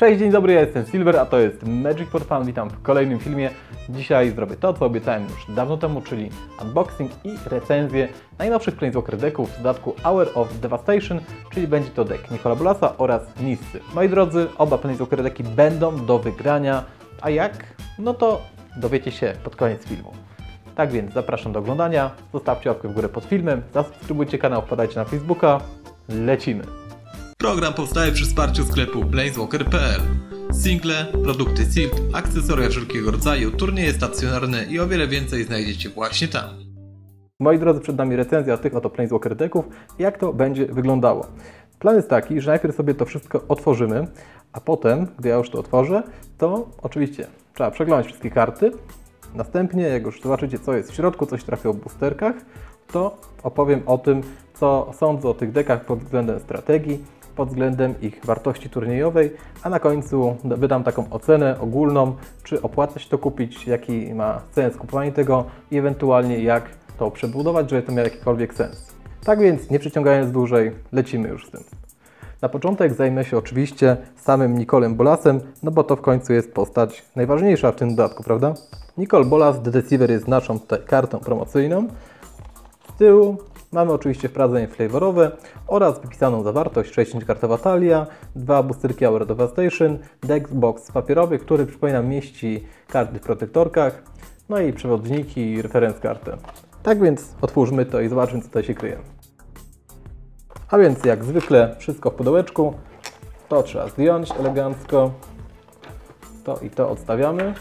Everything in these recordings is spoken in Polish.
Cześć, dzień dobry, ja jestem Silver, a to jest Magic for. Witam w kolejnym filmie. Dzisiaj zrobię to, co obiecałem już dawno temu, czyli unboxing i recenzję najnowszych Planeswalker decków w dodatku Hour of Devastation, czyli będzie to deck Nikola Bolasa oraz Nissy. Moi drodzy, oba Planeswalker decki będą do wygrania, a jak? No to dowiecie się pod koniec filmu. Tak więc zapraszam do oglądania, zostawcie łapkę w górę pod filmem, zasubskrybujcie kanał, wpadajcie na Facebooka, lecimy! Program powstaje przy wsparciu sklepu planeswalker.pl. Single, produkty SILT, akcesoria wszelkiego rodzaju, turnieje stacjonarne i o wiele więcej znajdziecie właśnie tam. Moi drodzy, przed nami recenzja tych oto Planeswalker decków. Jak to będzie wyglądało? Plan jest taki, że najpierw sobie to wszystko otworzymy, a potem, gdy ja już to otworzę, to oczywiście trzeba przeglądać wszystkie karty. Następnie, jak już zobaczycie, co jest w środku, coś trafiło w boosterkach, to opowiem o tym, co sądzę o tych dekach pod względem strategii, pod względem ich wartości turniejowej, a na końcu wydam taką ocenę ogólną, czy opłaca się to kupić, jaki ma sens kupowanie tego i ewentualnie jak to przebudować, żeby to miało jakikolwiek sens. Tak więc, nie przeciągając dłużej, lecimy już z tym. Na początek zajmę się oczywiście samym Nikolem Bolasem, no bo to w końcu jest postać najważniejsza w tym dodatku, prawda? Nicole Bolas, The Deceiver jest naszą tutaj kartą promocyjną. Z tyłu Mamy oczywiście wprowadzenie flavorowe oraz wypisaną zawartość 60 kartowa talia, dwa boosterki Hour Devastation, deck box papierowy, który przypominam mieści karty w protektorkach, no i przewodniki i referenc kartę. Tak więc otwórzmy to i zobaczmy co tutaj się kryje. A więc jak zwykle wszystko w pudełeczku, to trzeba zdjąć elegancko, to i to odstawiamy.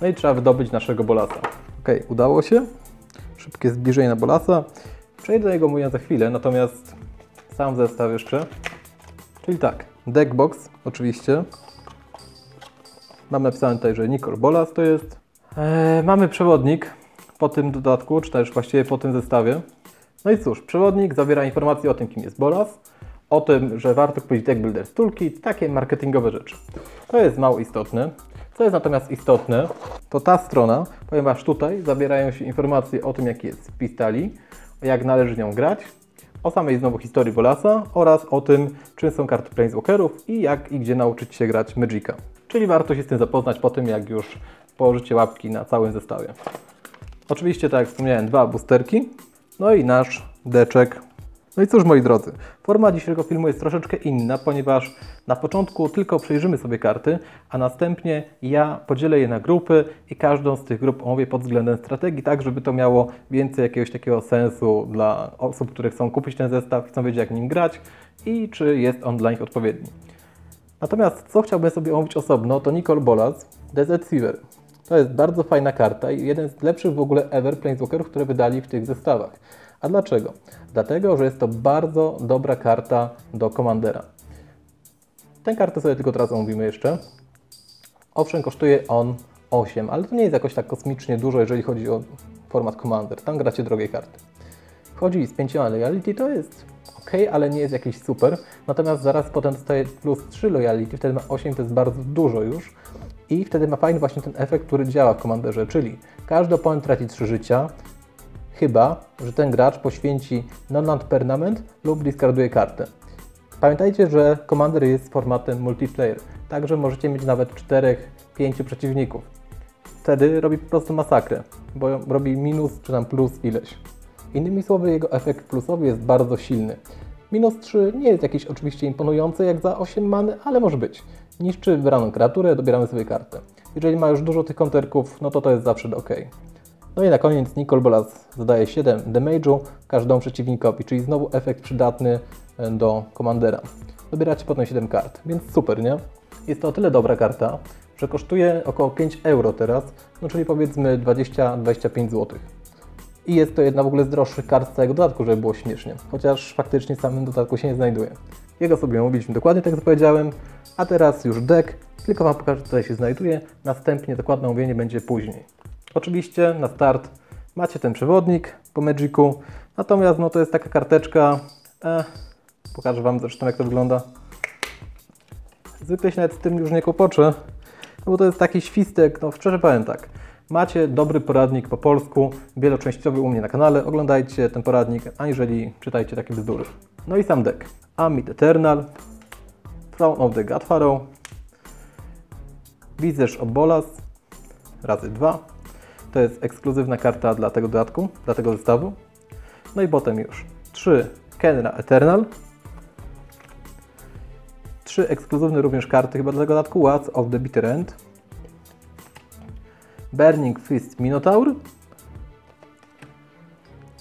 No i trzeba wydobyć naszego bolasa. Ok, udało się szybkie zbliżenie na Bolasa. Przejdę do niego mówię za chwilę, natomiast sam zestaw jeszcze. Czyli tak, deckbox oczywiście. Mam napisane tutaj, że Nicol Bolas to jest. Eee, mamy przewodnik po tym dodatku, czy też właściwie po tym zestawie. No i cóż, przewodnik zawiera informacje o tym, kim jest Bolas, o tym, że warto kupić Deck Builder Toolkit, takie marketingowe rzeczy. To jest mało istotne. Co jest natomiast istotne, to ta strona, ponieważ tutaj zawierają się informacje o tym, jaki jest spis talii, jak należy nią grać, o samej znowu historii Bolasa oraz o tym, czym są karty Planeswalkerów i jak i gdzie nauczyć się grać Magica. Czyli warto się z tym zapoznać po tym, jak już położycie łapki na całym zestawie. Oczywiście, tak jak wspomniałem, dwa boosterki, no i nasz deczek no i cóż moi drodzy, forma dzisiejszego filmu jest troszeczkę inna, ponieważ na początku tylko przejrzymy sobie karty, a następnie ja podzielę je na grupy i każdą z tych grup omówię pod względem strategii, tak żeby to miało więcej jakiegoś takiego sensu dla osób, które chcą kupić ten zestaw, chcą wiedzieć jak nim grać i czy jest on dla nich odpowiedni. Natomiast co chciałbym sobie omówić osobno, to Nicole Bolas, Desert Fever. To jest bardzo fajna karta i jeden z lepszych w ogóle ever Planeswalkerów, które wydali w tych zestawach. A dlaczego? Dlatego, że jest to bardzo dobra karta do Commandera. Tę kartę sobie tylko teraz omówimy jeszcze. Owszem, kosztuje on 8, ale to nie jest jakoś tak kosmicznie dużo, jeżeli chodzi o format Commander. Tam gracie drogie karty. Wchodzi z 5 loyalty, to jest ok, ale nie jest jakiś super. Natomiast zaraz potem dostaje plus 3 loyalty, wtedy ma 8, to jest bardzo dużo już. I wtedy ma fajny właśnie ten efekt, który działa w Commanderze, czyli każdy oponent traci 3 życia, chyba, że ten gracz poświęci non-land permanent lub discarduje kartę. Pamiętajcie, że Commander jest formatem multiplayer, także możecie mieć nawet 4-5 przeciwników. Wtedy robi po prostu masakrę, bo robi minus czy tam plus ileś. Innymi słowy, jego efekt plusowy jest bardzo silny. Minus 3 nie jest jakiś oczywiście imponujący jak za 8 many, ale może być. Niszczy wybraną kreaturę, dobieramy sobie kartę. Jeżeli ma już dużo tych konterków, no to to jest zawsze ok. No i na koniec Nicole Bolas zadaje 7 damage'u każdemu przeciwnikowi, czyli znowu efekt przydatny e, do komandera. Dobieracie potem 7 kart, więc super, nie? Jest to o tyle dobra karta, że kosztuje około 5 euro teraz, no czyli powiedzmy 20-25 zł. I jest to jedna w ogóle z droższych kart z całego dodatku, żeby było śmiesznie, chociaż faktycznie w samym dodatku się nie znajduje. Jego sobie omówiliśmy dokładnie tak jak powiedziałem, a teraz już deck, tylko Wam pokażę co tutaj się znajduje, następnie dokładne omówienie będzie później. Oczywiście na start macie ten przewodnik po Magicu, natomiast no, to jest taka karteczka, eh, pokażę Wam zresztą jak to wygląda. Zwykle się nawet z tym już nie kłopoczę, no bo to jest taki świstek, no szczerze powiem tak. Macie dobry poradnik po polsku, wieloczęściowy u mnie na kanale, oglądajcie ten poradnik, aniżeli czytajcie takie bzdury. No i sam deck. Amit Eternal, Crown of the God Pharaoh, Wizerz of Bolas razy 2. To jest ekskluzywna karta dla tego dodatku, dla tego zestawu. No i potem już 3 Kenra Eternal. 3 ekskluzywne również karty chyba dla tego dodatku, Words of the Bitter End. Burning Fist Minotaur.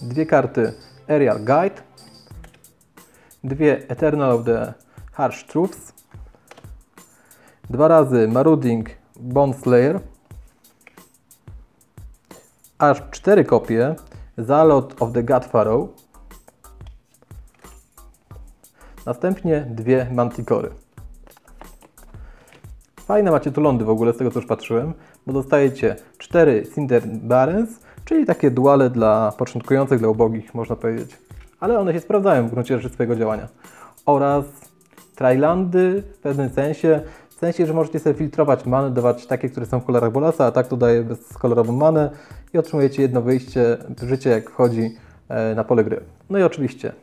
Dwie karty Aerial Guide. Dwie Eternal of the Harsh Truths. Dwa razy Marauding Bone Slayer. Aż cztery kopie Zalot of the God Pharaoh. Następnie dwie Manticory. Fajne macie tu lądy w ogóle, z tego co już patrzyłem, bo dostajecie cztery Cinder Barons, czyli takie duale dla początkujących, dla ubogich, można powiedzieć. Ale one się sprawdzają w gruncie rzeczy swojego działania. Oraz Trilandy w pewnym sensie, w sensie, że możecie sobie filtrować many, dawać takie, które są w kolorach Bolasa, a tak to daje bezkolorową manę i otrzymujecie jedno wyjście życie, jak wchodzi e, na pole gry. No i oczywiście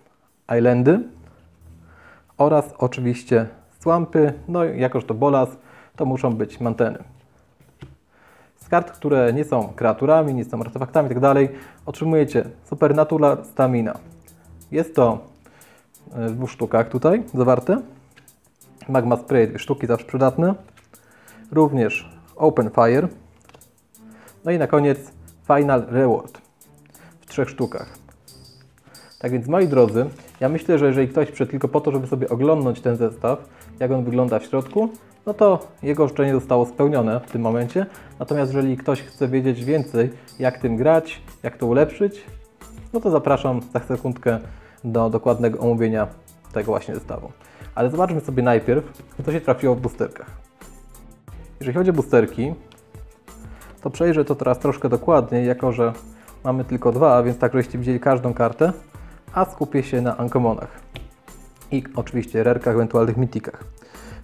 Islandy oraz oczywiście Swampy, no i jakoż to Bolas, to muszą być manteny. Z kart, które nie są kreaturami, nie są artefaktami itd. otrzymujecie Supernatural Stamina. Jest to w dwóch sztukach tutaj zawarte. Magma Spray, dwie sztuki, zawsze przydatne. Również Open Fire. No i na koniec Final Reward w trzech sztukach. Tak więc moi drodzy, ja myślę, że jeżeli ktoś przyszedł tylko po to, żeby sobie oglądnąć ten zestaw, jak on wygląda w środku, no to jego życzenie zostało spełnione w tym momencie. Natomiast jeżeli ktoś chce wiedzieć więcej, jak tym grać, jak to ulepszyć, no to zapraszam za sekundkę do dokładnego omówienia tego właśnie zestawu. Ale zobaczmy sobie najpierw, co się trafiło w boosterkach. Jeżeli chodzi o boosterki, to przejrzę to teraz troszkę dokładniej, jako że mamy tylko dwa, więc tak, żebyście widzieli każdą kartę, a skupię się na uncommонach i oczywiście rerkach, ewentualnych mythikach.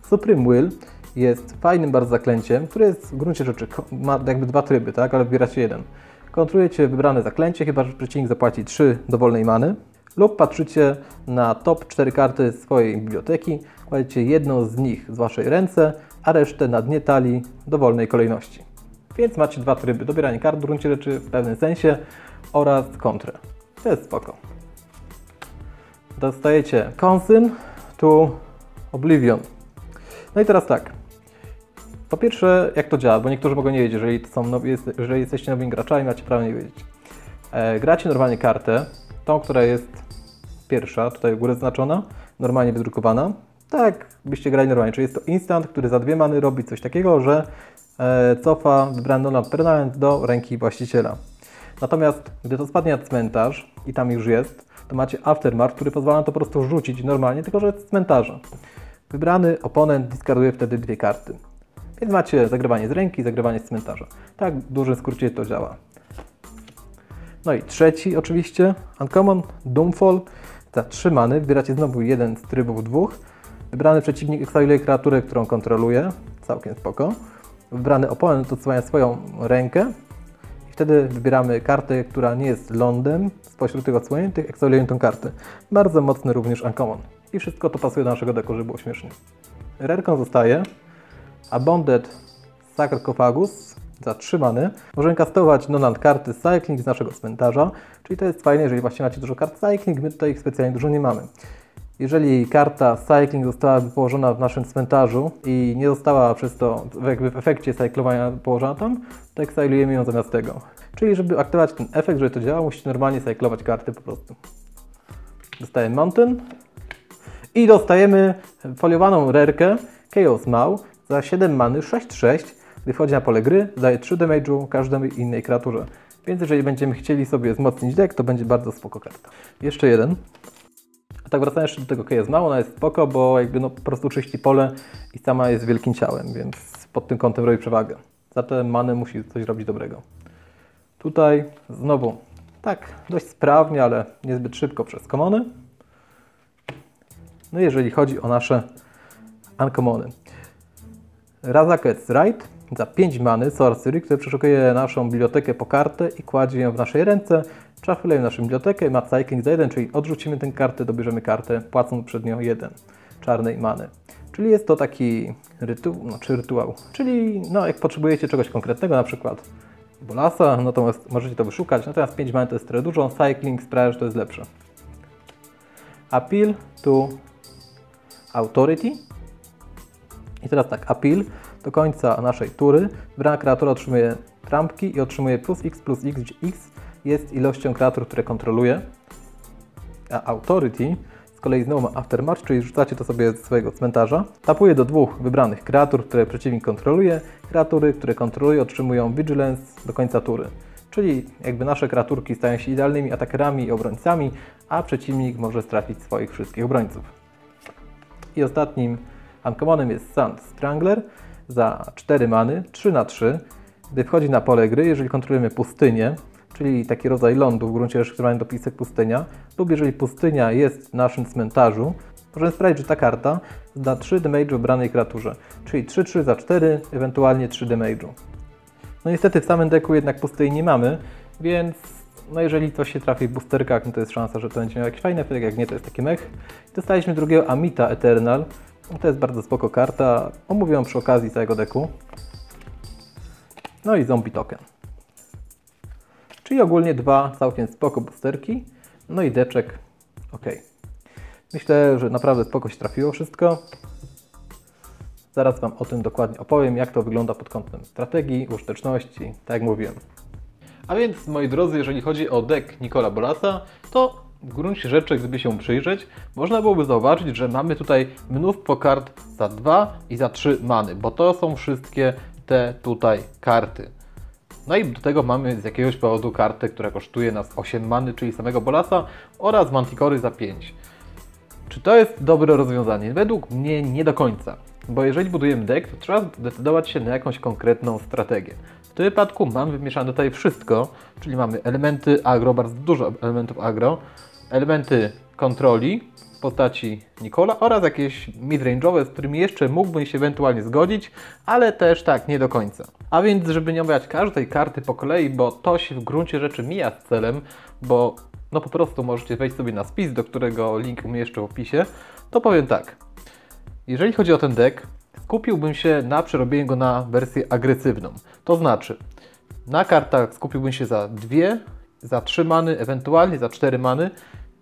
Supreme Will jest fajnym bardzo zaklęciem, które jest w gruncie rzeczy, ma jakby dwa tryby, tak, ale wybieracie jeden. Kontrolujecie wybrane zaklęcie, chyba że przeciwnik zapłaci 3 dowolnej many, lub patrzycie na top 4 karty swojej biblioteki, kładziecie jedną z nich z Waszej ręce, a resztę na dnie talii dowolnej kolejności. Więc macie dwa tryby, dobieranie kart w gruncie rzeczy w pewnym sensie oraz kontrę. To jest spoko. Dostajecie Consyn, tu Oblivion. No i teraz tak. Po pierwsze, jak to działa, bo niektórzy mogą nie wiedzieć, jeżeli, to są nowi, jeżeli jesteście nowymi graczami, macie prawo nie wiedzieć. E, gracie normalnie kartę, tą, która jest pierwsza, tutaj w górę zaznaczona, normalnie wydrukowana. Tak, byście grali normalnie, czyli jest to instant, który za dwie many robi coś takiego, że e, cofa wybrany non permanent do ręki właściciela. Natomiast gdy to spadnie na cmentarz i tam już jest, to macie aftermath, który pozwala na to po prostu rzucić normalnie, tylko że jest z cmentarza. Wybrany oponent dyskarduje wtedy dwie karty. Więc macie zagrywanie z ręki, zagrywanie z cmentarza. Tak w dużym skrócie to działa. No i trzeci oczywiście, Uncommon, Doomfall. Za trzy many wybieracie znowu jeden z trybów dwóch. Wybrany przeciwnik ekstaluje kreaturę, którą kontroluje. Całkiem spoko. Wybrany oponent odsłania swoją rękę. I wtedy wybieramy kartę, która nie jest lądem. Spośród tych odsłoniętych ekstalujemy tą kartę. Bardzo mocny również Uncommon. I wszystko to pasuje do naszego deku, żeby było śmiesznie. Rerką zostaje Abonded Sarcophagus zatrzymany. Możemy kastować nonant karty Cycling z naszego cmentarza, czyli to jest fajne, jeżeli właśnie macie dużo kart Cycling, my tutaj ich specjalnie dużo nie mamy. Jeżeli karta Cycling została położona w naszym cmentarzu i nie została przez to jakby w efekcie cyklowania położona tam, to eksylujemy ją zamiast tego. Czyli żeby aktywować ten efekt, żeby to działało, musicie normalnie cyklować karty po prostu. Dostajemy Mountain i dostajemy foliowaną rerkę Chaos Maw za 7 many 6-6 gdy wchodzi na pole gry, daje 3 damage'u każdej innej kreaturze. Więc jeżeli będziemy chcieli sobie wzmocnić deck, to będzie bardzo spoko karta. Jeszcze jeden. A tak wracając jeszcze do tego Chaos Maw, ona jest spoko, bo jakby no po prostu czyści pole i sama jest wielkim ciałem, więc pod tym kątem robi przewagę. Za te many musi coś robić dobrego. Tutaj znowu tak dość sprawnie, ale niezbyt szybko przez komony. No jeżeli chodzi o nasze uncommony. Razaket's Right za 5 many Sorcery, który przeszukuje naszą bibliotekę po kartę i kładzie ją w naszej ręce. Shufflujemy naszą bibliotekę, ma cycling za 1, czyli odrzucimy tę kartę, dobierzemy kartę, płacąc przed nią 1 czarnej many. Czyli jest to taki rytuał, no, czy rytuał, czyli no, jak potrzebujecie czegoś konkretnego, na przykład bolasa, no to możecie to wyszukać, natomiast 5 mana to jest trochę dużo, cycling sprawia, że to jest lepsze. Appeal to Authority. I teraz tak, appeal do końca naszej tury. Wybrana kreatura otrzymuje trampki i otrzymuje plus x plus x, gdzie x jest ilością kreatur, które kontroluje. A authority z kolei znowu ma aftermarch, czyli rzucacie to sobie z swojego cmentarza. Tapuje do dwóch wybranych kreatur, które przeciwnik kontroluje. Kreatury, które kontroluje otrzymują vigilance do końca tury. Czyli jakby nasze kreaturki stają się idealnymi atakerami i obrońcami, a przeciwnik może stracić swoich wszystkich obrońców. I ostatnim uncommonem jest Sand Strangler za 4 many, 3 na 3 gdy wchodzi na pole gry, jeżeli kontrolujemy pustynię, czyli taki rodzaj lądu w gruncie rzeczy, który mamy dopisek pustynia, lub jeżeli pustynia jest w naszym cmentarzu, możemy sprawić, że ta karta zda 3 damage wybranej kreaturze, czyli 3-3 za 4, ewentualnie 3 damage'u. No niestety w samym deku jednak pustyni nie mamy, więc no jeżeli to się trafi w boosterkach, no to jest szansa, że to będzie miał jakiś fajny efekt, jak nie to jest taki mech. Dostaliśmy drugiego Amita Eternal, to jest bardzo spoko karta, omówiłem przy okazji całego deku. No i zombie token. Czyli ogólnie dwa całkiem spoko boosterki. No i deczek. Ok. Myślę, że naprawdę spoko się trafiło wszystko. Zaraz Wam o tym dokładnie opowiem, jak to wygląda pod kątem strategii, użyteczności, tak jak mówiłem. A więc, moi drodzy, jeżeli chodzi o deck Nikola Bolasa, to w gruncie rzeczy, gdyby się przyjrzeć, można byłoby zauważyć, że mamy tutaj mnóstwo kart za 2 i za 3 many, bo to są wszystkie te tutaj karty. No i do tego mamy z jakiegoś powodu kartę, która kosztuje nas 8 many, czyli samego Bolasa oraz Manticory za 5. Czy to jest dobre rozwiązanie? Według mnie nie do końca. Bo jeżeli budujemy deck, to trzeba zdecydować się na jakąś konkretną strategię. W tym wypadku mamy wymieszane tutaj wszystko, czyli mamy elementy agro, bardzo dużo elementów agro, elementy kontroli, postaci Nikola oraz jakieś midrange'owe, z którymi jeszcze mógłbym się ewentualnie zgodzić, ale też tak, nie do końca. A więc, żeby nie omawiać każdej karty po kolei, bo to się w gruncie rzeczy mija z celem, bo no po prostu możecie wejść sobie na spis, do którego link umieszczę w opisie, to powiem tak. Jeżeli chodzi o ten deck, skupiłbym się na przerobieniu go na wersję agresywną. To znaczy, na kartach skupiłbym się za dwie, za trzy many, ewentualnie za cztery many,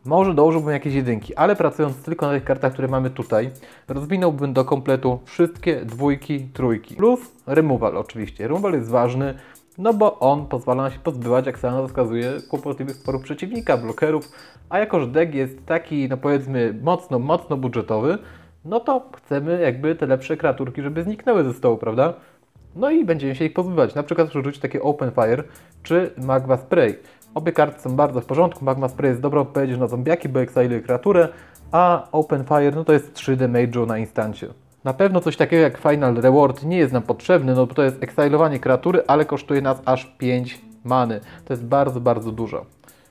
może dołożyłbym jakieś jedynki, ale pracując tylko na tych kartach, które mamy tutaj, rozwinąłbym do kompletu wszystkie dwójki, trójki. Plus removal oczywiście. Removal jest ważny, no bo on pozwala nam się pozbywać, jak sama wskazuje, kłopotliwych sporów przeciwnika, blokerów, a jako, że deck jest taki, no powiedzmy, mocno, mocno budżetowy, no to chcemy jakby te lepsze kreaturki, żeby zniknęły ze stołu, prawda? No i będziemy się ich pozbywać. Na przykład przerzucić takie Open Fire czy Magma Spray. Obie karty są bardzo w porządku. Magma Spray jest dobrą odpowiedzią na zombiaki, bo exiluje kreaturę, a Open Fire no to jest 3 damage'u na instancie. Na pewno coś takiego jak Final Reward nie jest nam potrzebny, no bo to jest exilowanie kreatury, ale kosztuje nas aż 5 many. To jest bardzo, bardzo dużo.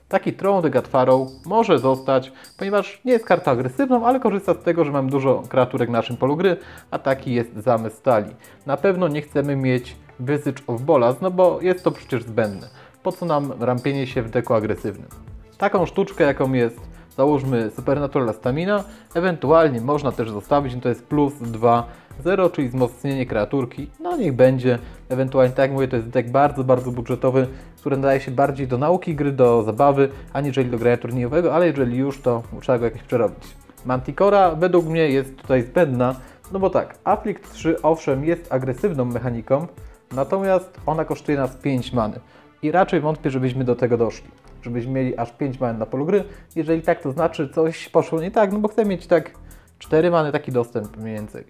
Taki Throne the Godfarrow może zostać, ponieważ nie jest kartą agresywną, ale korzysta z tego, że mamy dużo kreaturek w naszym polu gry, a taki jest zamysł stali. Na pewno nie chcemy mieć Visage of Bolas, no bo jest to przecież zbędne po co nam rampienie się w deku agresywnym. Taką sztuczkę, jaką jest, załóżmy Supernatural Stamina, ewentualnie można też zostawić, no to jest plus 2, 0, czyli wzmocnienie kreaturki, no niech będzie, ewentualnie tak jak mówię, to jest deck bardzo, bardzo budżetowy, który nadaje się bardziej do nauki gry, do zabawy, aniżeli do grania turniejowego, ale jeżeli już, to trzeba go jakoś przerobić. Manticora według mnie jest tutaj zbędna, no bo tak, Afflict 3 owszem jest agresywną mechaniką, natomiast ona kosztuje nas 5 many i raczej wątpię, żebyśmy do tego doszli. Żebyśmy mieli aż 5 man na polu gry. Jeżeli tak, to znaczy coś poszło nie tak, no bo chcemy mieć tak 4 many taki dostęp mniej więcej.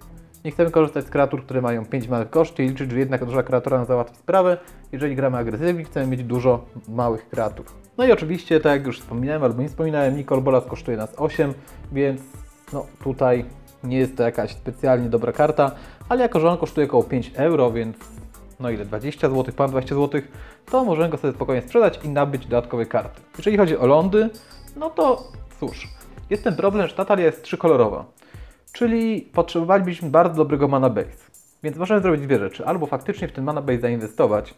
Nie chcemy korzystać z kreatur, które mają 5 man w koszcie i liczyć, że jednak duża kreatura nam załatwi sprawę. Jeżeli gramy agresywnie, chcemy mieć dużo małych kreatur. No i oczywiście, tak jak już wspominałem albo nie wspominałem, Nicol Bolas kosztuje nas 8, więc no tutaj nie jest to jakaś specjalnie dobra karta, ale jako, że on kosztuje około 5 euro, więc no ile, 20 zł, pan 20 zł, to możemy go sobie spokojnie sprzedać i nabyć dodatkowe karty. Jeżeli chodzi o lądy, no to cóż, jest ten problem, że ta talia jest trzykolorowa, czyli potrzebowalibyśmy bardzo dobrego mana base. Więc możemy zrobić dwie rzeczy. Albo faktycznie w ten mana base zainwestować,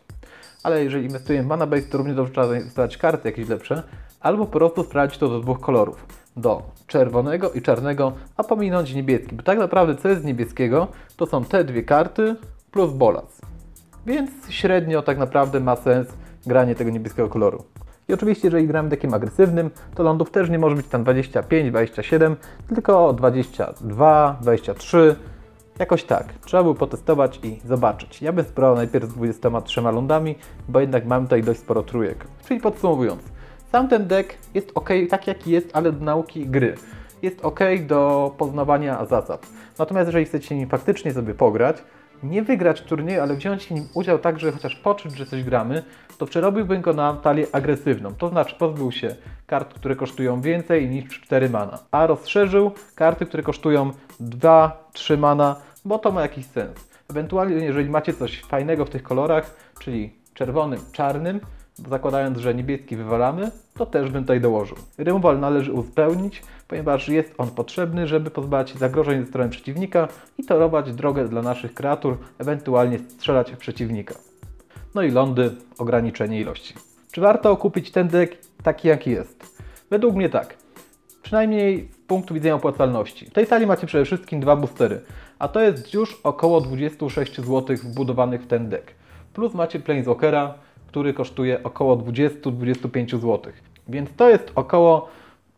ale jeżeli inwestujemy w mana base, to równie dobrze trzeba zainwestować karty jakieś lepsze, albo po prostu sprawdzić to do dwóch kolorów. do czerwonego i czarnego, a pominąć niebieski. Bo tak naprawdę co jest z niebieskiego, to są te dwie karty plus bolas. Więc średnio tak naprawdę ma sens granie tego niebieskiego koloru. I oczywiście, jeżeli gramy takim agresywnym, to lądów też nie może być tam 25, 27, tylko 22, 23, jakoś tak. Trzeba było potestować i zobaczyć. Ja bym spróbował najpierw z 23 lądami, bo jednak mam tutaj dość sporo trójek. Czyli podsumowując, sam ten deck jest ok, tak jaki jest, ale do nauki gry. Jest ok do poznawania zasad. Natomiast jeżeli chcecie nim faktycznie sobie pograć, nie wygrać turnieju, ale wziąć w nim udział tak, że chociaż poczuć, że coś gramy, to przerobiłbym go na talię agresywną. To znaczy pozbył się kart, które kosztują więcej niż 4 mana, a rozszerzył karty, które kosztują 2-3 mana, bo to ma jakiś sens. Ewentualnie, jeżeli macie coś fajnego w tych kolorach, czyli czerwonym, czarnym, zakładając, że niebieski wywalamy, to też bym tutaj dołożył. Removal należy uzupełnić, ponieważ jest on potrzebny, żeby pozbawić się zagrożeń ze strony przeciwnika i torować drogę dla naszych kreatur, ewentualnie strzelać w przeciwnika. No i lądy, ograniczenie ilości. Czy warto kupić ten deck taki jaki jest? Według mnie tak. Przynajmniej z punktu widzenia opłacalności. W tej sali macie przede wszystkim dwa boostery, a to jest już około 26 zł wbudowanych w ten deck. Plus macie Planeswalkera, który kosztuje około 20-25 zł. Więc to jest około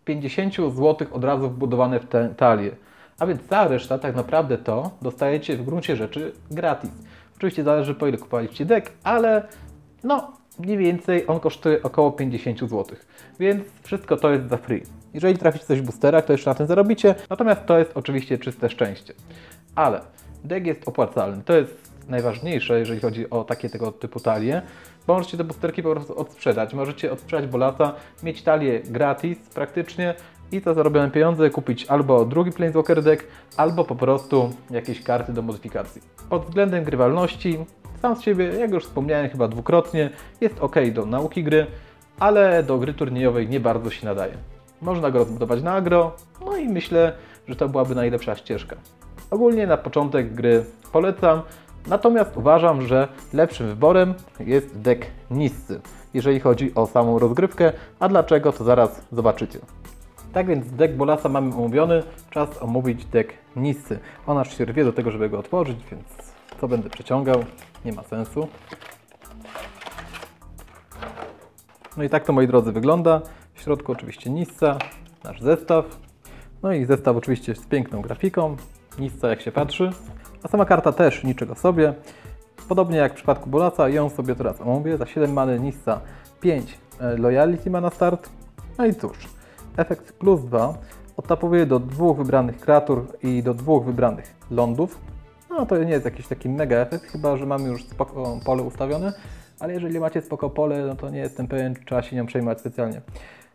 50 zł od razu wbudowane w tę talię. A więc cała reszta tak naprawdę to dostajecie w gruncie rzeczy gratis. Oczywiście zależy po ile kupowaliście deck, ale no mniej więcej on kosztuje około 50 zł. Więc wszystko to jest za free. Jeżeli traficie coś w boosterach, to jeszcze na tym zarobicie, natomiast to jest oczywiście czyste szczęście. Ale deck jest opłacalny. To jest najważniejsze, jeżeli chodzi o takie tego typu talie, bo możecie te boosterki po prostu odsprzedać. Możecie odsprzedać Bolasa, mieć talię gratis praktycznie i za zarobione pieniądze kupić albo drugi Planeswalker deck, albo po prostu jakieś karty do modyfikacji. Pod względem grywalności, sam z siebie, jak już wspomniałem chyba dwukrotnie, jest ok do nauki gry, ale do gry turniejowej nie bardzo się nadaje. Można go rozbudować na agro, no i myślę, że to byłaby najlepsza ścieżka. Ogólnie na początek gry polecam, Natomiast uważam, że lepszym wyborem jest deck niscy, jeżeli chodzi o samą rozgrywkę, a dlaczego to zaraz zobaczycie. Tak więc deck Bolasa mamy omówiony, czas omówić deck niscy. On aż się rwie do tego, żeby go otworzyć, więc co będę przeciągał, nie ma sensu. No i tak to moi drodzy wygląda. W środku oczywiście Nissa, nasz zestaw. No i zestaw oczywiście z piękną grafiką. Nissa jak się patrzy. A sama karta też niczego sobie. Podobnie jak w przypadku Bolasa, ją sobie teraz omówię. Za 7 many Nissa 5 e, Loyalty ma na start. No i cóż, efekt plus 2 odtapowuje do dwóch wybranych kreatur i do dwóch wybranych lądów. No to nie jest jakiś taki mega efekt, chyba że mamy już spoko pole ustawione, ale jeżeli macie spoko pole, no to nie jestem pewien, czy trzeba się nią przejmować specjalnie.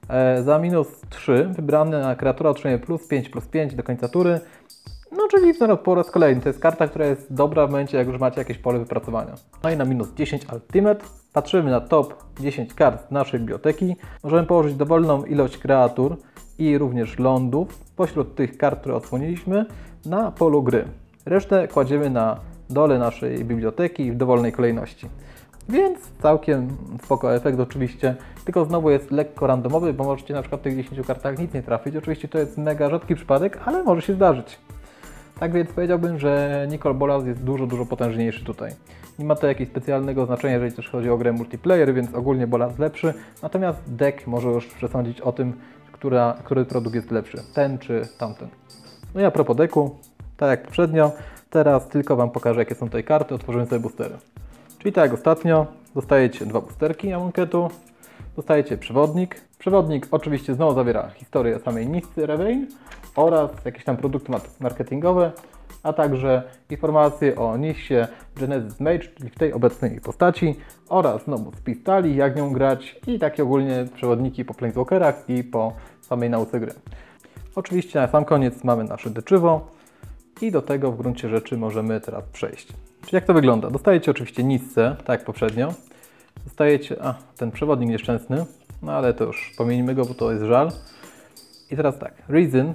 E, za minus 3 wybrana kreatura otrzymuje plus 5 plus 5 do końca tury. No czyli no, po raz kolejny, to jest karta, która jest dobra w momencie, jak już macie jakieś pole wypracowania. No i na minus 10 Ultimate patrzymy na top 10 kart naszej biblioteki. Możemy położyć dowolną ilość kreatur i również lądów pośród tych kart, które odsłoniliśmy na polu gry. Resztę kładziemy na dole naszej biblioteki w dowolnej kolejności. Więc całkiem spoko efekt oczywiście, tylko znowu jest lekko randomowy, bo możecie na przykład w tych 10 kartach nic nie trafić. Oczywiście to jest mega rzadki przypadek, ale może się zdarzyć. Tak więc powiedziałbym, że Nicole Bolas jest dużo, dużo potężniejszy tutaj. Nie ma to jakiegoś specjalnego znaczenia, jeżeli też chodzi o grę multiplayer, więc ogólnie Bolas lepszy. Natomiast deck może już przesądzić o tym, która, który produkt jest lepszy, ten czy tamten. No i a propos decku, tak jak poprzednio, teraz tylko Wam pokażę, jakie są tutaj karty, otworzymy sobie boostery. Czyli tak jak ostatnio, dostajecie dwa boosterki Amunketu, dostajecie przewodnik. Przewodnik oczywiście znowu zawiera historię samej Nisty Revein oraz jakieś tam produkty marketingowe, a także informacje o Nisie Genesis Mage, czyli w tej obecnej postaci oraz znowu spis talii, jak nią grać i takie ogólnie przewodniki po Planeswalkerach i po samej nauce gry. Oczywiście na sam koniec mamy nasze deczywo i do tego w gruncie rzeczy możemy teraz przejść. Czyli jak to wygląda? Dostajecie oczywiście nisce, tak jak poprzednio. Dostajecie, a ten przewodnik nieszczęsny, no ale to już pomieńmy go, bo to jest żal. I teraz tak, Reason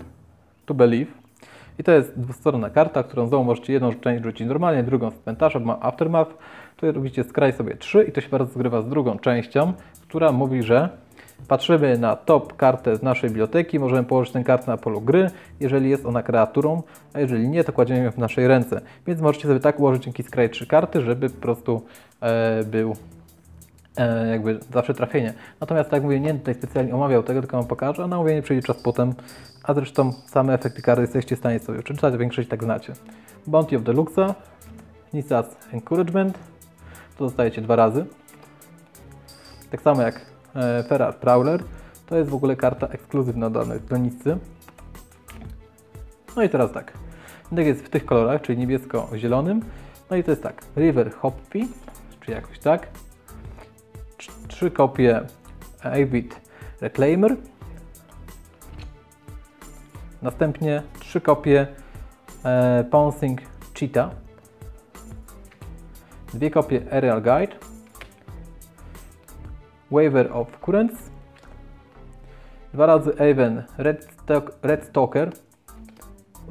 to Believe. I to jest dwustronna karta, którą znowu możecie jedną część rzucić normalnie, drugą z cmentarza, ma Aftermath. Tu robicie skraj sobie 3 i to się bardzo zgrywa z drugą częścią, która mówi, że Patrzymy na top kartę z naszej biblioteki, możemy położyć tę kartę na polu gry, jeżeli jest ona kreaturą, a jeżeli nie, to kładziemy ją w naszej ręce. Więc możecie sobie tak ułożyć dzięki Scry 3 karty, żeby po prostu e, był jakby zawsze trafienie. Natomiast tak jak mówię, nie tutaj specjalnie omawiał tego, tylko Wam pokażę, a na omówienie przyjdzie czas potem, a zresztą same efekty kart jesteście w stanie sobie przeczytać, większość tak znacie. Bounty of Deluxe, Nisas Encouragement, to dostajecie dwa razy. Tak samo jak e, Ferrar Prowler, to jest w ogóle karta ekskluzywna danej planicy. No i teraz tak, deck jest w tych kolorach, czyli niebiesko-zielonym. No i to jest tak, River Hoppy, czy jakoś tak. Trz- Trzy kopie Avid Reclaimer. Następnie trzy kopie e, Pouncing Cheetah. Dwie kopie Aerial Guide. Waiver of Currents. Dwa razy Aven Red, Red Stalker.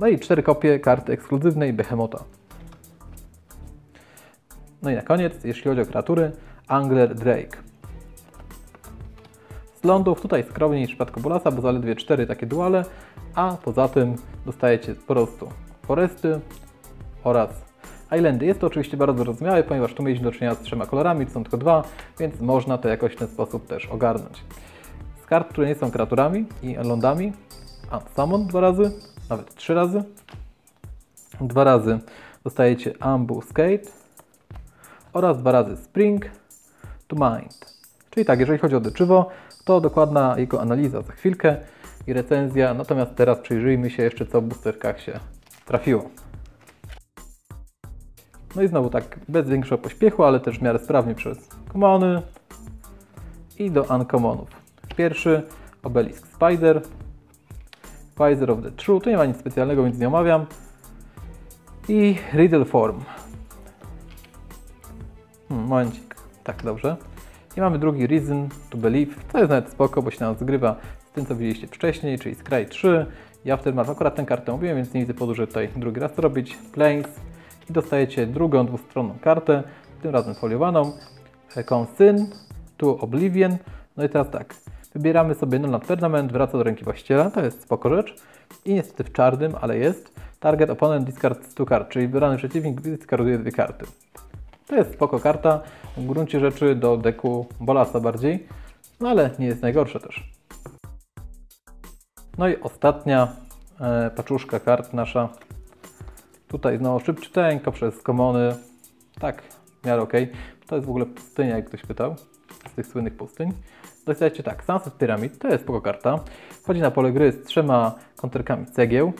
No i cztery kopie karty ekskluzywnej Behemota. No i na koniec, jeśli chodzi o kreatury, Angler Drake. Z lądów tutaj skromniej niż w przypadku Bolasa, bo zaledwie 4 takie duale, a poza tym dostajecie po prostu foresty oraz islandy. Jest to oczywiście bardzo zrozumiałe, ponieważ tu mieliśmy do czynienia z trzema kolorami, są tylko dwa, więc można to jakoś w ten sposób też ogarnąć. Z kart, które nie są kreaturami i lądami, Unsummon dwa razy, nawet trzy razy. Dwa razy dostajecie Ambuscade oraz dwa razy Spring to Mind. Czyli tak, jeżeli chodzi o deczywo, to dokładna jego analiza za chwilkę i recenzja, natomiast teraz przyjrzyjmy się jeszcze co w boosterkach się trafiło. No i znowu tak bez większego pośpiechu, ale też w miarę sprawnie przez commony i do uncommonów. Pierwszy Obelisk Spider, Visor of the True, tu nie ma nic specjalnego, więc nie omawiam. I Riddle Form. Hmm, momencik. Tak, dobrze. I mamy drugi Reason to Believe. To jest nawet spoko, bo się nam zgrywa z tym, co widzieliście wcześniej, czyli Scry 3 i Aftermath. Akurat tę kartę mówiłem, więc nie widzę powodu, żeby tutaj drugi raz to robić. Planes. I dostajecie drugą dwustronną kartę, tym razem foliowaną. Consyn to Oblivion. No i teraz tak. Wybieramy sobie Nolan Tournament, wraca do ręki właściciela, to jest spoko rzecz. I niestety w czarnym, ale jest. Target Opponent Discard 2 card, czyli wybrany przeciwnik discarduje dwie karty. To jest spoko karta, w gruncie rzeczy do deku Bolasa bardziej, no ale nie jest najgorsza też. No i ostatnia e, paczuszka kart nasza. Tutaj znowu szybciuteńko przez komony. Tak, w miarę ok. To jest w ogóle pustynia, jak ktoś pytał, z tych słynnych pustyń. Dostajecie tak, Sunset Pyramid, to jest spoko karta. Wchodzi na pole gry z trzema konterkami cegieł.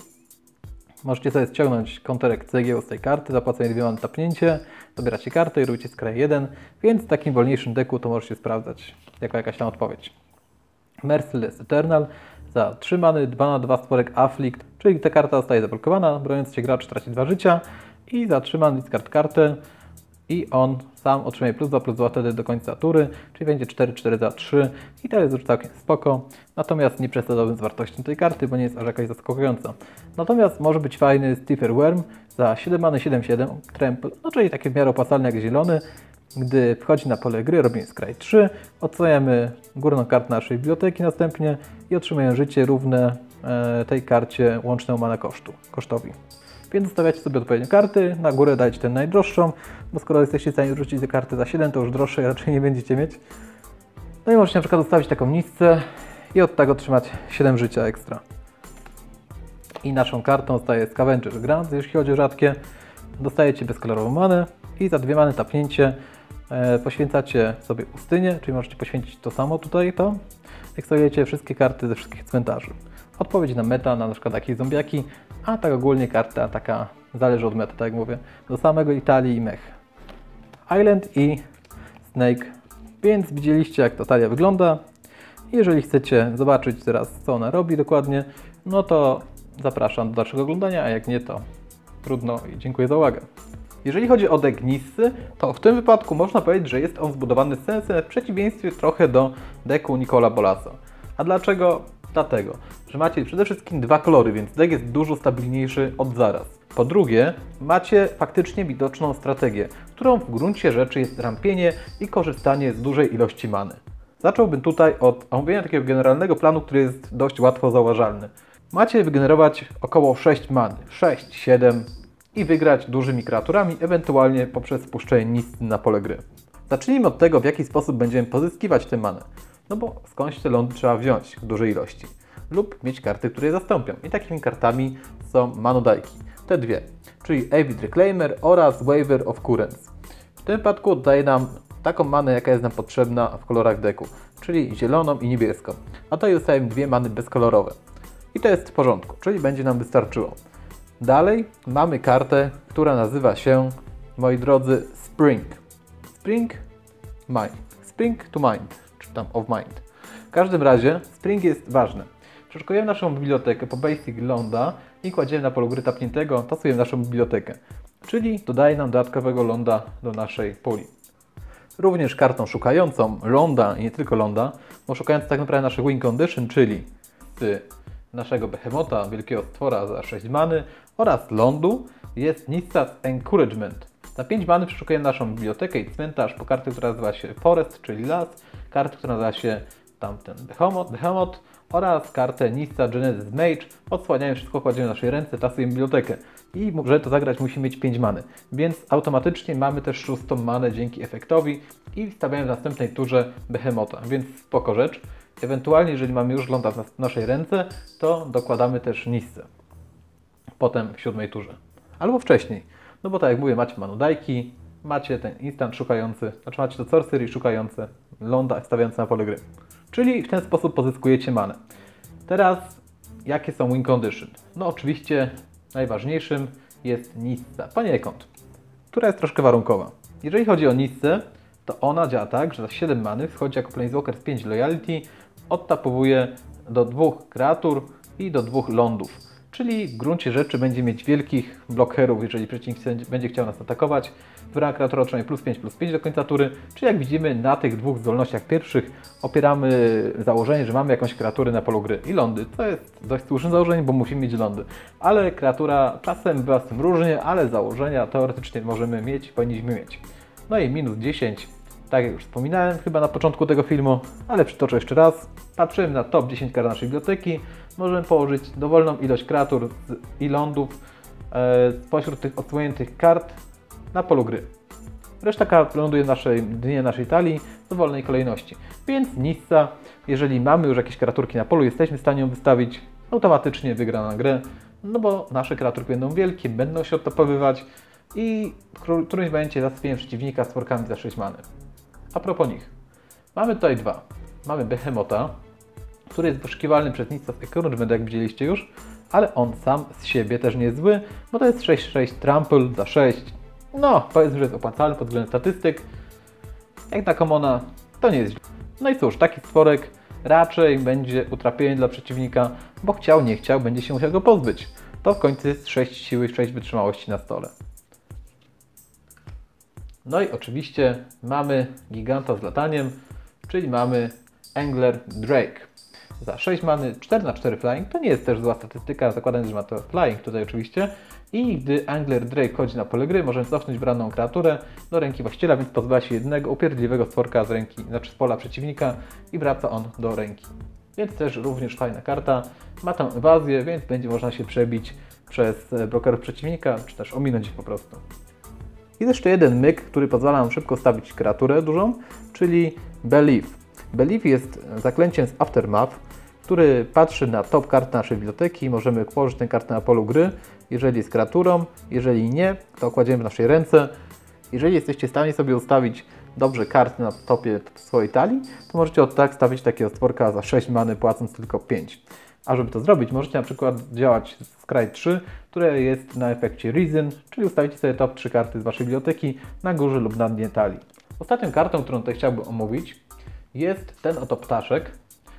Możecie sobie ściągnąć konterek cegieł z tej karty, zapłacenie dwiema na tapnięcie, dobieracie kartę i robicie z kraju 1, więc w takim wolniejszym deku to możecie sprawdzać jako jakaś tam odpowiedź. Merciless Eternal za 3 many, 2 na 2 stworek Afflict, czyli ta karta zostaje zablokowana, broniąc się gracz traci 2 życia i za 3 many discard kartę i on sam otrzymuje plus 2 plus 2 wtedy do końca tury, czyli będzie 4, 4 za 3 i to jest już całkiem spoko. Natomiast nie przesadowym z wartością tej karty, bo nie jest aż jakaś zaskakująca. Natomiast może być fajny Stiffer Worm za 7 many 7-7 Trample, no czyli taki w miarę opłacalny jak zielony. Gdy wchodzi na pole gry, robimy Scry 3, odsłaniamy górną kartę naszej biblioteki następnie i otrzymujemy życie równe e, tej karcie łącznemu mana kosztu, kosztowi. Więc zostawiacie sobie odpowiednie karty, na górę dajcie tę najdroższą, bo skoro jesteście w stanie rzucić te karty za 7, to już droższej raczej nie będziecie mieć. No i możecie na przykład ustawić taką nisce i od tego otrzymać 7 życia ekstra. I naszą kartą staje Scavenger Grant, jeśli chodzi o rzadkie. Dostajecie bezkolorową manę i za dwie many tapnięcie e, poświęcacie sobie pustynię, czyli możecie poświęcić to samo tutaj, to. Eksplorujecie wszystkie karty ze wszystkich cmentarzy. Odpowiedź na meta, na, przykład jakieś zombiaki, a tak ogólnie karta taka zależy od meta, tak jak mówię, do samego Italii i mech. Island i Snake, więc widzieliście jak to talia wygląda. Jeżeli chcecie zobaczyć teraz co ona robi dokładnie, no to zapraszam do dalszego oglądania, a jak nie to trudno i dziękuję za uwagę. Jeżeli chodzi o deck Nissy, to w tym wypadku można powiedzieć, że jest on zbudowany sensem w przeciwieństwie trochę do deku Nicola Bolasa. A dlaczego? Dlatego, że macie przede wszystkim dwa kolory, więc deck jest dużo stabilniejszy od zaraz. Po drugie, macie faktycznie widoczną strategię, którą w gruncie rzeczy jest rampienie i korzystanie z dużej ilości many. Zacząłbym tutaj od omówienia takiego generalnego planu, który jest dość łatwo zauważalny. Macie wygenerować około 6 many, 6, 7 i wygrać dużymi kreaturami, ewentualnie poprzez spuszczenie nisty na pole gry. Zacznijmy od tego, w jaki sposób będziemy pozyskiwać te many. No bo skądś te lądy trzeba wziąć w dużej ilości. Lub mieć karty, które je zastąpią. I takimi kartami są manodajki. Te dwie, czyli Avid Reclaimer oraz Waiver of Currents. W tym wypadku oddaje nam taką manę, jaka jest nam potrzebna w kolorach deku, czyli zieloną i niebieską. A to zostają dwie many bezkolorowe. I to jest w porządku, czyli będzie nam wystarczyło. Dalej mamy kartę, która nazywa się, moi drodzy, Spring. Spring Mind. Spring to Mind, tam of Mind. W każdym razie Spring jest ważny. Przeszukujemy naszą bibliotekę po Basic Londa i kładziemy na polu gry tapniętego, tasujemy naszą bibliotekę. Czyli dodaje nam dodatkowego londa do naszej puli. Również kartą szukającą londa i nie tylko londa, bo szukając tak naprawdę naszych win condition, czyli naszego behemota, wielkiego stwora za 6 many oraz lądu jest Nissa's Encouragement. Za 5 many przeszukujemy naszą bibliotekę i cmentarz po kartę, która nazywa się Forest, czyli las, kartę, która nazywa się tamten Behemoth, Behemoth oraz kartę Nissa Genesis Mage. Odsłaniając wszystko, kładziemy w naszej ręce, tasujemy bibliotekę. I żeby to zagrać, musimy mieć 5 many. Więc automatycznie mamy też szóstą manę dzięki efektowi i stawiamy w następnej turze Behemota. Więc spoko rzecz. Ewentualnie, jeżeli mamy już ląda w naszej ręce, to dokładamy też Nissę. Potem w siódmej turze. Albo wcześniej. No bo tak jak mówię, macie manudajki, macie ten instant szukający, znaczy macie to sorcery szukające, ląda stawiające na pole gry. Czyli w ten sposób pozyskujecie manę. Teraz, jakie są win condition? No oczywiście najważniejszym jest Nissa, poniekąd, która jest troszkę warunkowa. Jeżeli chodzi o Nissę, to ona działa tak, że za 7 many wchodzi jako Planeswalker z 5 loyalty, odtapowuje do dwóch kreatur i do dwóch lądów czyli w gruncie rzeczy będzie mieć wielkich blokerów, jeżeli przeciwnik będzie chciał nas atakować. Wybrana kreatura otrzymuje plus 5, plus 5 do końca tury, czyli jak widzimy na tych dwóch zdolnościach pierwszych opieramy założenie, że mamy jakąś kreaturę na polu gry i lądy. To jest dość słuszne założenie, bo musimy mieć lądy. Ale kreatura czasem bywa z tym różnie, ale założenia teoretycznie możemy mieć, powinniśmy mieć. No i minus 10 tak jak już wspominałem chyba na początku tego filmu, ale przytoczę jeszcze raz. Patrzymy na top 10 kart naszej biblioteki. Możemy położyć dowolną ilość kreatur i lądów e, spośród tych odsłoniętych kart na polu gry. Reszta kart ląduje w naszej dnie naszej talii w dowolnej kolejności. Więc Nissa, jeżeli mamy już jakieś kreaturki na polu, jesteśmy w stanie ją wystawić, automatycznie wygra na grę, no bo nasze kreaturki będą wielkie, będą się odtopowywać i w którymś momencie zasypiemy przeciwnika z workami za 6 many. A propos nich. Mamy tutaj dwa. Mamy Behemota, który jest poszukiwalny przez nic z Encouragement, jak widzieliście już, ale on sam z siebie też nie jest zły, bo to jest 6-6 Trample za 6. No, powiedzmy, że jest opłacalny pod względem statystyk. Jak na Komona, to nie jest źle. No i cóż, taki stworek raczej będzie utrapieniem dla przeciwnika, bo chciał, nie chciał, będzie się musiał go pozbyć. To w końcu jest 6 siły i 6 wytrzymałości na stole. No i oczywiście mamy giganta z lataniem, czyli mamy Angler Drake. Za 6 mamy 4 na 4 flying, to nie jest też zła statystyka, zakładając, że ma to flying tutaj oczywiście. I gdy Angler Drake chodzi na pole gry, możemy cofnąć braną kreaturę do ręki właściciela, więc pozbywa się jednego upierdliwego stworka z ręki, znaczy z pola przeciwnika i wraca on do ręki. Więc też również fajna karta. Ma tam ewazję, więc będzie można się przebić przez brokerów przeciwnika, czy też ominąć ich po prostu. Jest jeszcze jeden myk, który pozwala nam szybko stawić kreaturę dużą, czyli Belief. Belief jest zaklęciem z Aftermath, który patrzy na top kart naszej biblioteki. Możemy położyć tę kartę na polu gry, jeżeli jest kreaturą. Jeżeli nie, to kładziemy w naszej ręce. Jeżeli jesteście w stanie sobie ustawić dobrze karty na topie swojej talii, to możecie od tak stawić takiego stworka za 6 many, płacąc tylko 5. A żeby to zrobić, możecie na przykład działać z Cry 3, które jest na efekcie Reason, czyli ustawicie sobie top 3 karty z Waszej biblioteki na górze lub na dnie talii. Ostatnią kartą, którą tutaj chciałbym omówić, jest ten oto ptaszek,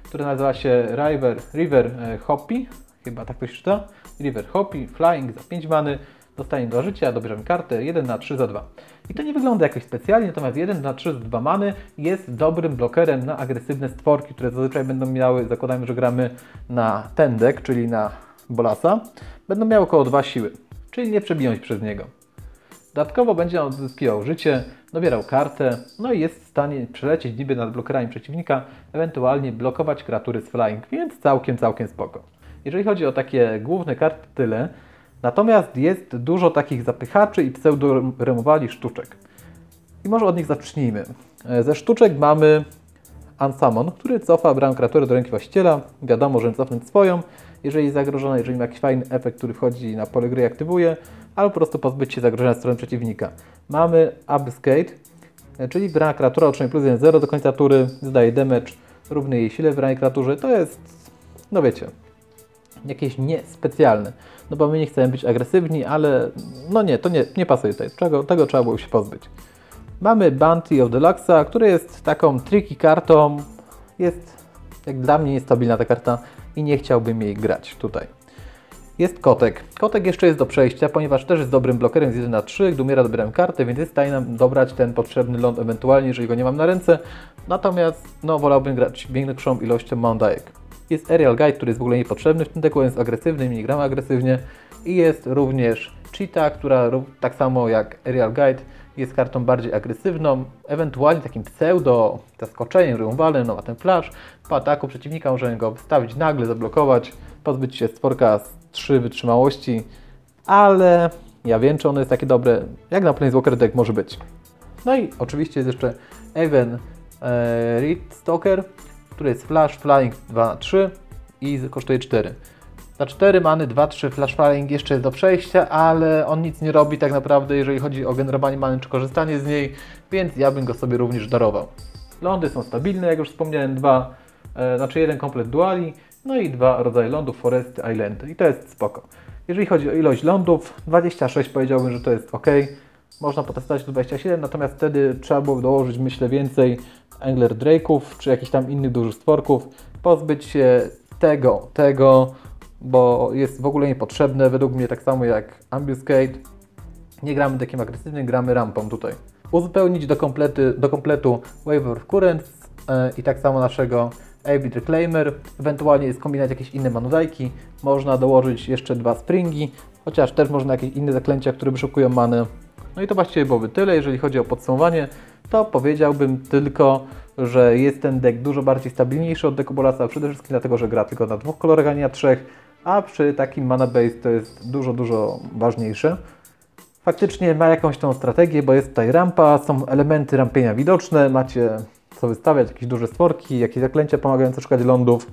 który nazywa się River, River e, Hoppy, chyba tak to się czyta, River Hoppy, Flying za 5 many, dostanie 2 życia, dobierzemy kartę 1 na 3 za 2. I to nie wygląda jakoś specjalnie, natomiast 1 na 3 za 2 many jest dobrym blokerem na agresywne stworki, które zazwyczaj będą miały, zakładamy, że gramy na ten deck, czyli na Bolasa, będą miały około 2 siły, czyli nie przebiją się przez niego. Dodatkowo będzie on odzyskiwał życie, dobierał kartę, no i jest w stanie przelecieć niby nad blokerami przeciwnika, ewentualnie blokować kreatury z flying, więc całkiem, całkiem spoko. Jeżeli chodzi o takie główne karty, tyle. Natomiast jest dużo takich zapychaczy i pseudo-remowali sztuczek. I może od nich zacznijmy. E, Ze sztuczek mamy Unsummon, który cofa bramę kreatury do ręki właściciela. Wiadomo, że cofnąć swoją, jeżeli jest zagrożona, jeżeli ma jakiś fajny efekt, który wchodzi na pole gry i aktywuje, albo po prostu pozbyć się zagrożenia strony przeciwnika. Mamy Obfuscate, e, czyli brana kreatura otrzymuje plus 1-0 do końca tury, zdaje damage równy jej sile w branej kreaturze. To jest, no wiecie, jakieś niespecjalne. No bo my nie chcemy być agresywni, ale no nie, to nie, nie pasuje tutaj. Czego, tego trzeba było się pozbyć. Mamy Bounty of Deluxa, który jest taką tricky kartą. Jest jak dla mnie niestabilna ta karta i nie chciałbym jej grać tutaj. Jest kotek. Kotek jeszcze jest do przejścia, ponieważ też jest dobrym blokerem z 1 na 3. Gdy umiera, dobieram kartę, więc jest nam dobrać ten potrzebny ląd ewentualnie, jeżeli go nie mam na ręce. Natomiast no, wolałbym grać większą ilością mandajek. Jest Aerial Guide, który jest w ogóle niepotrzebny w tym deku, jest agresywny, nie gramy agresywnie. I jest również Cheetah, która tak samo jak Aerial Guide jest kartą bardziej agresywną, ewentualnie takim pseudo zaskoczeniem, rywalem, no ma ten flash. Po ataku przeciwnika możemy go wstawić nagle, zablokować, pozbyć się stworka z 3 wytrzymałości, ale ja wiem, czy ono jest takie dobre, jak na Planeswalker deck może być. No i oczywiście jest jeszcze Even e, Reed Stalker, który jest Flash Flying 2 na 3 i kosztuje 4. Za 4 many 2-3 Flash Flying jeszcze jest do przejścia, ale on nic nie robi tak naprawdę, jeżeli chodzi o generowanie many czy korzystanie z niej, więc ja bym go sobie również darował. Lądy są stabilne, jak już wspomniałem, dwa, e, znaczy jeden komplet duali, no i dwa rodzaje lądów, foresty, islandy i to jest spoko. Jeżeli chodzi o ilość lądów, 26 powiedziałbym, że to jest ok. Można potestować do 27, natomiast wtedy trzeba było dołożyć, myślę, więcej Angler Drake'ów, czy jakichś tam innych dużych stworków, pozbyć się tego, tego, bo jest w ogóle niepotrzebne, według mnie tak samo jak Ambuscade. Nie gramy takim agresywnym, gramy rampą tutaj. Uzupełnić do, komplety, do kompletu Wave of Currents e, i tak samo naszego Avid Reclaimer, ewentualnie skombinować jakieś inne manudajki, można dołożyć jeszcze dwa Springi, chociaż też można jakieś inne zaklęcia, które wyszukują manę. No i to właściwie byłoby tyle, jeżeli chodzi o podsumowanie, to powiedziałbym tylko, że jest ten deck dużo bardziej stabilniejszy od deku Bolasa, przede wszystkim dlatego, że gra tylko na dwóch kolorach, a nie na trzech, a przy takim mana base to jest dużo, dużo ważniejsze. Faktycznie ma jakąś tą strategię, bo jest tutaj rampa, są elementy rampienia widoczne, macie co wystawiać, jakieś duże stworki, jakieś zaklęcia pomagające szukać lądów.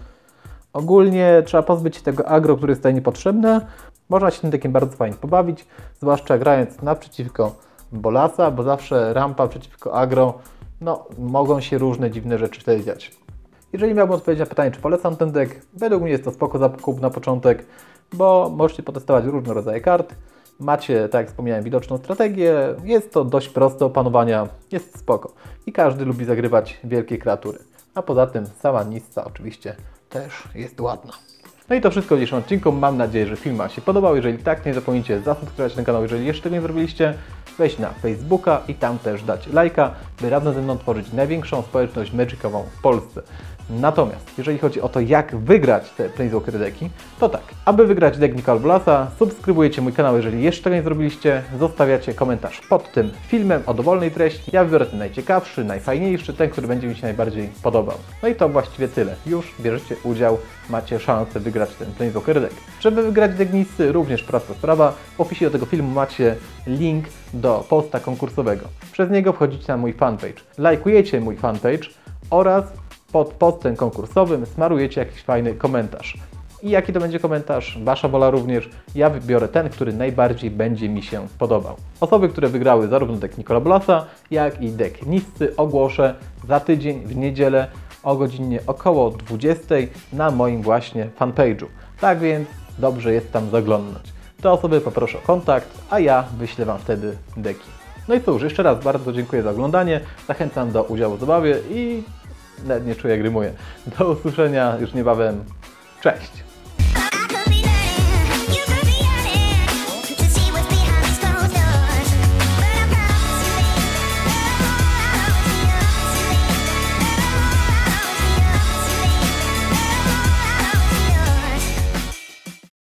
Ogólnie trzeba pozbyć się tego agro, które jest tutaj niepotrzebne. Można się tym deckiem bardzo fajnie pobawić, zwłaszcza grając naprzeciwko Bolasa, bo zawsze rampa przeciwko agro, no mogą się różne dziwne rzeczy wtedy dziać. Jeżeli miałbym odpowiedzieć na pytanie, czy polecam ten deck, według mnie jest to spoko zakup na początek, bo możecie potestować różne rodzaje kart. Macie, tak jak wspomniałem, widoczną strategię. Jest to dość proste opanowania, jest spoko. I każdy lubi zagrywać wielkie kreatury. A poza tym sama Nissa oczywiście też jest ładna. No i to wszystko w dzisiejszym odcinku. Mam nadzieję, że film Wam się podobał. Jeżeli tak, nie zapomnijcie zasubskrybować ten kanał, jeżeli jeszcze nie zrobiliście. Wejść na Facebooka i tam też dać lajka, by razem ze mną tworzyć największą społeczność magicową w Polsce. Natomiast, jeżeli chodzi o to, jak wygrać te Planeswalker deki, to tak, aby wygrać deck Nicol Blasa, subskrybujecie mój kanał, jeżeli jeszcze tego nie zrobiliście, zostawiacie komentarz pod tym filmem o dowolnej treści. Ja wybiorę ten najciekawszy, najfajniejszy, ten, który będzie mi się najbardziej podobał. No i to właściwie tyle. Już bierzecie udział, macie szansę wygrać ten Planeswalker deck. Żeby wygrać deck Nissy, również prosta sprawa. W opisie do tego filmu macie link do posta konkursowego. Przez niego wchodzicie na mój fanpage. Lajkujecie mój fanpage oraz pod postem konkursowym smarujecie jakiś fajny komentarz. I jaki to będzie komentarz? Wasza wola również. Ja wybiorę ten, który najbardziej będzie mi się podobał. Osoby, które wygrały zarówno deck Nikola Blasa, jak i deck Nissy ogłoszę za tydzień w niedzielę o godzinie około 20 na moim właśnie fanpage'u. Tak więc dobrze jest tam zaglądnąć. Te osoby poproszę o kontakt, a ja wyślę Wam wtedy deki. No i cóż, jeszcze raz bardzo dziękuję za oglądanie. Zachęcam do udziału w zabawie i nawet nie czuję, jak rymuję. Do usłyszenia już niebawem. Cześć!